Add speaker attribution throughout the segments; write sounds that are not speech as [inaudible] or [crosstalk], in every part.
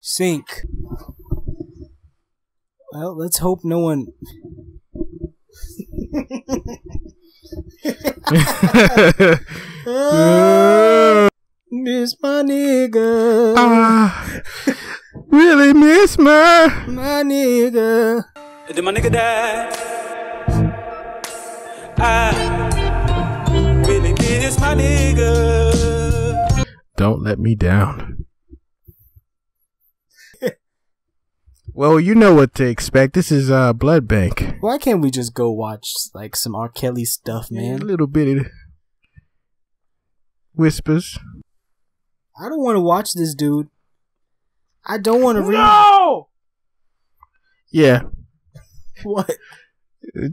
Speaker 1: Sink. Well, let's hope no one. [laughs] miss my nigga.
Speaker 2: Ah, really miss my.
Speaker 1: My nigga.
Speaker 3: And then my nigga died. I really miss my nigga.
Speaker 2: Don't let me down. Well, you know what to expect. This is uh Blood Bank.
Speaker 1: Why can't we just go watch like some R. Kelly stuff, man?
Speaker 2: A little bit of whispers.
Speaker 1: I don't want to watch this dude. I don't want to read.
Speaker 3: No!
Speaker 2: Yeah,
Speaker 1: What?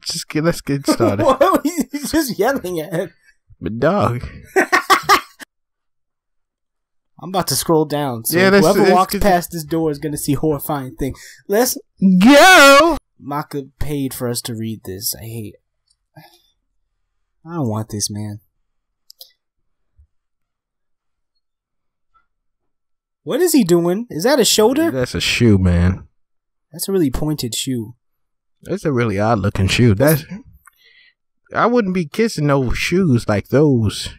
Speaker 2: just get, let's get started. [laughs]
Speaker 1: what? He's just yelling at. him.
Speaker 2: but dog, [laughs]
Speaker 1: I'm about to scroll down. So
Speaker 2: Yeah, that's-
Speaker 1: whoever
Speaker 2: that's
Speaker 1: walks
Speaker 2: good.
Speaker 1: past this door is gonna see horrifying thing. Let's.
Speaker 2: go.
Speaker 1: Maka paid for us to read this. I hate. I don't want this, man. What is he doing? Is that a shoulder?
Speaker 2: That's a shoe, man.
Speaker 1: That's a really pointed shoe.
Speaker 2: That's a really odd looking shoe. That's I wouldn't be kissing no shoes like those,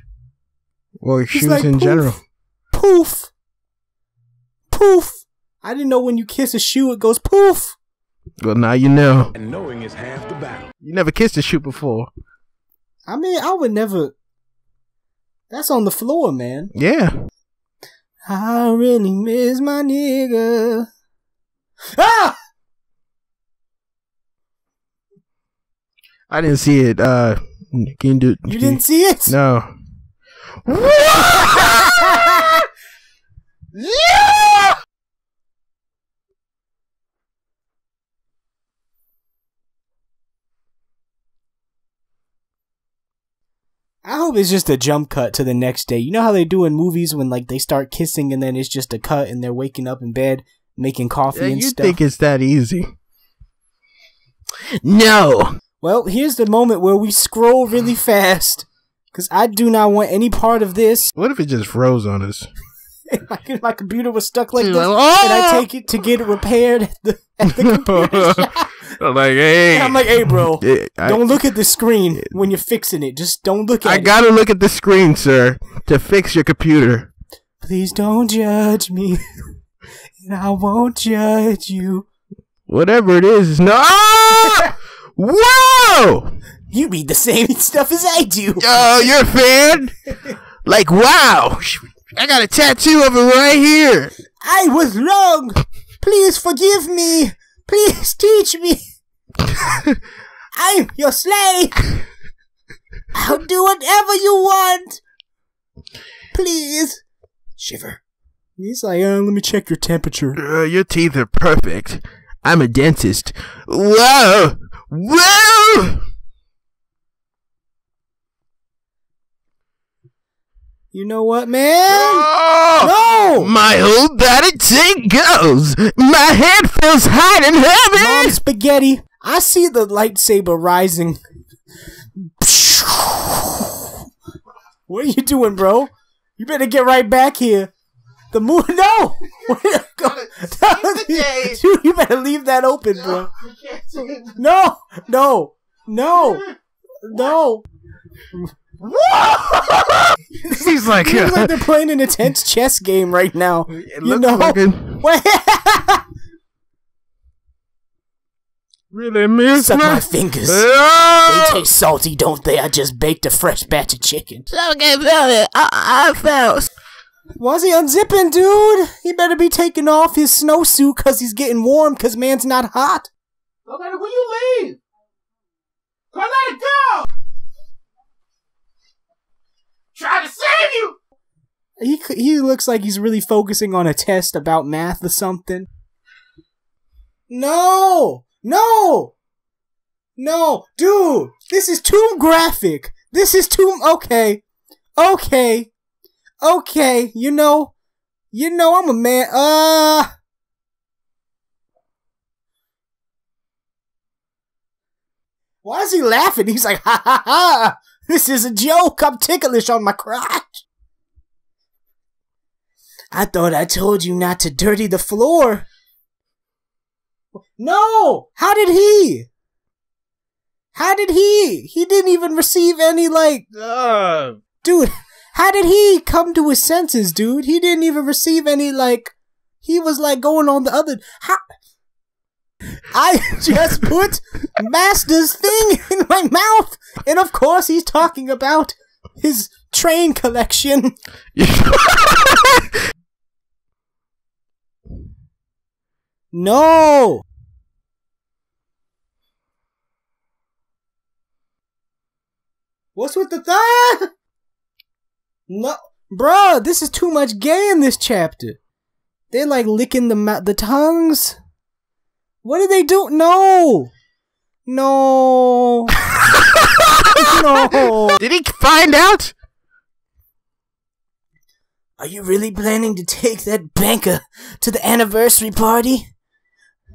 Speaker 2: or
Speaker 1: He's
Speaker 2: shoes
Speaker 1: like,
Speaker 2: in
Speaker 1: "Poof,
Speaker 2: general.
Speaker 1: Poof. Poof. I didn't know when you kiss a shoe, it goes poof.
Speaker 2: Well, now you know.
Speaker 4: And knowing is half the battle.
Speaker 2: You never kissed a shoe before.
Speaker 1: I mean, I would never. That's on the floor, man.
Speaker 2: Yeah.
Speaker 1: I really miss my nigga. Ah!
Speaker 2: I didn't see it. Uh, can you do?
Speaker 1: You didn't see it?
Speaker 2: No. [laughs]
Speaker 1: I hope it's just a jump cut to the next day. You know how they do in movies when like they start kissing and then it's just a cut and they're waking up in bed making coffee
Speaker 2: Yeah,
Speaker 1: and
Speaker 2: you
Speaker 1: stuff.
Speaker 2: think it's that easy? No.
Speaker 1: well, here's the moment where we scroll really fast because I do not want any part of this.
Speaker 2: What if it just froze on us? [laughs]
Speaker 1: my, my computer was stuck like
Speaker 2: She's
Speaker 1: this,
Speaker 2: like,
Speaker 1: and I
Speaker 2: "Oh!"
Speaker 1: take it to get it repaired at the, at the [laughs] computer shop.
Speaker 2: I'm like, hey.
Speaker 1: And I'm like, hey, bro,
Speaker 2: I,
Speaker 1: don't look at the screen when you're fixing it. Just don't look at
Speaker 2: I
Speaker 1: it.
Speaker 2: I gotta look at the screen, sir, to fix your computer.
Speaker 1: Please don't judge me, [laughs] and I won't judge you.
Speaker 2: Whatever it is, is no. Ah! [laughs] Whoa!
Speaker 1: You read the same [laughs] stuff as I do.
Speaker 2: Oh, you're a fan? Like, wow! I got a tattoo of it right here.
Speaker 1: I was wrong. Please forgive me. Please teach me. [laughs] I'm your slave. I'll do whatever you want. Please. Shiver. He's like, uh, let me check your temperature.
Speaker 2: Uh, your teeth are perfect. I'm a dentist. Whoa! Whoa!
Speaker 1: You know what, man?
Speaker 2: Oh!
Speaker 1: No!
Speaker 2: My whole body tingles. My head feels hot and heavy.
Speaker 1: Mom spaghetti. I see the lightsaber rising. What are you doing, bro? You better get right back here. The moon. [laughs] No! Dude, [laughs] you better leave that open, bro. No! No! No! No! [laughs]
Speaker 2: He's like,
Speaker 1: It looks like they're playing an intense chess game right now.
Speaker 2: it
Speaker 1: You know?
Speaker 2: like it.
Speaker 1: Wait.
Speaker 2: Really miss
Speaker 1: Suck my
Speaker 2: my
Speaker 1: fingers. They
Speaker 2: Oh!
Speaker 1: taste salty, don't they? I just baked a fresh batch of chicken.
Speaker 2: Okay, I, I felt.
Speaker 1: Why's he unzipping, dude? He better be taking off his snowsuit because he's getting warm because man's not hot.
Speaker 3: Okay, will you leave? Come let it go! Try to save you!
Speaker 1: He, he looks like he's really focusing on a test about math or something. No! No! No! Dude! This is too graphic! This is too. Okay. Okay. Okay. You know. You know, I'm a man. Uh. Why is he laughing? He's like, ha ha ha! This is a joke. I'm ticklish on my crotch. I thought I told you not to dirty the floor. No! How did he? How did he? He didn't even receive any, like,
Speaker 2: Uh,
Speaker 1: dude, how did he come to his senses, dude? He didn't even receive any, like, he was, like, going on the other. How? I [laughs] just put Master's thing [laughs] in my mouth, and of course he's talking about his train collection. [laughs] No! What's with the thigh? No, bruh, this is too much gay in this chapter. They're like licking the ma- the tongues. What did they do? No, no, [laughs] no.
Speaker 2: Did he find out?
Speaker 1: Are you really planning to take that banker to the anniversary party?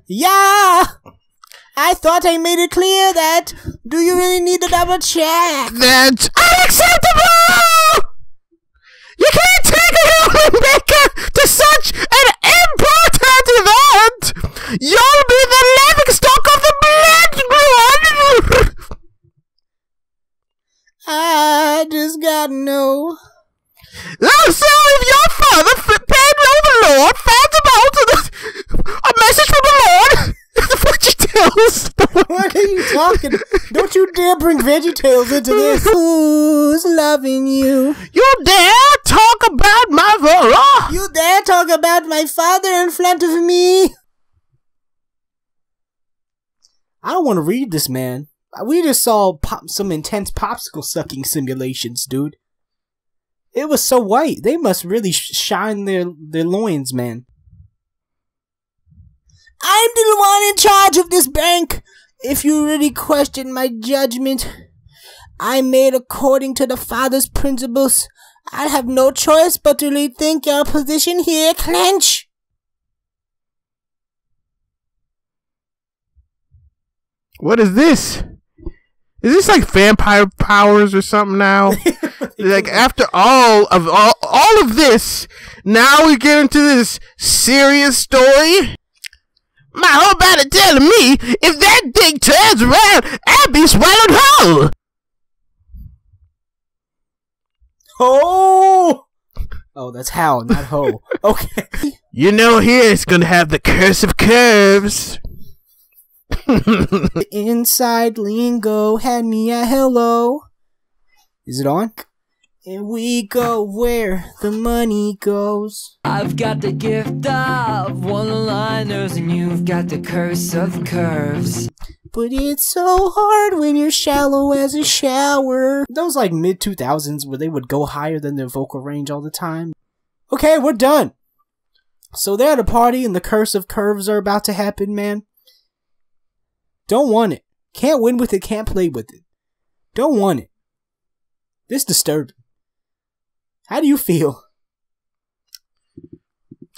Speaker 1: Yeah! I thought I made it clear that. Do you really need to double check?
Speaker 2: That's unacceptable! You can't take a human baker to such an important event! You'll be the laughing stock of the blood!
Speaker 1: I just gotta know.
Speaker 2: Oh, so if your father, F- Pedro the Lord, finds out the, a message from the Lord, what you tells
Speaker 1: What are talking? Don't you dare bring VeggieTales into this. [laughs] Who's loving you?
Speaker 2: You dare talk about my father?
Speaker 1: You dare talk about my father in front of me? I don't want to read this, man. We just saw pop- some intense popsicle sucking simulations, dude. It was so white. They must really sh- shine their their loins, man. I'm the one in charge of this bank. If you really question my judgment, I made according to the father's principles. I have no choice but to rethink your position here, Clench.
Speaker 2: What is this? Is this like vampire powers or something now? [laughs] like after all of all, all of this, now we get into this serious story? My whole body telling me if that thing turns around, I'll be swallowed whole.
Speaker 1: Oh! Oh, that's how, not ho. [laughs] Okay.
Speaker 2: You know here it's gonna have the curse of curves. [laughs]
Speaker 1: The inside lingo had me a hello. Is it on? And we go where the money goes.
Speaker 4: I've got the gift of one-liners and you've got the curse of curves.
Speaker 1: But it's so hard when you're shallow as a shower. Those like mid 2000s where they would go higher than their vocal range all the time. Okay, we're done. So they're at a party and the curse of curves are about to happen, man. Don't want it. Can't win with it, can't play with it. Don't want it. This disturbing. How do you feel?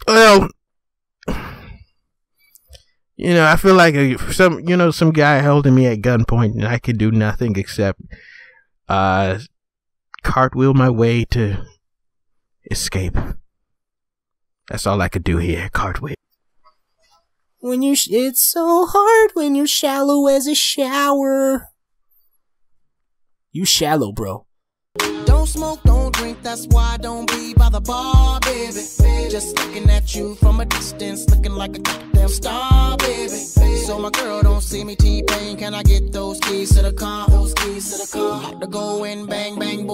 Speaker 2: Well, you know, I feel like a, some, you know, some guy holding me at gunpoint, and I could do nothing except uh, cartwheel my way to escape. That's all I could do here, cartwheel.
Speaker 1: When you it's so hard when you're shallow as a shower. You shallow, bro.
Speaker 5: Don't smoke, don't drink, that's why I don't be by the bar, baby. Just looking at you from a distance, looking like a goddamn star, baby. So my girl don't see me T-Pain, can I get those keys to the car? Those keys to the car. About to go in, bang, bang, boom.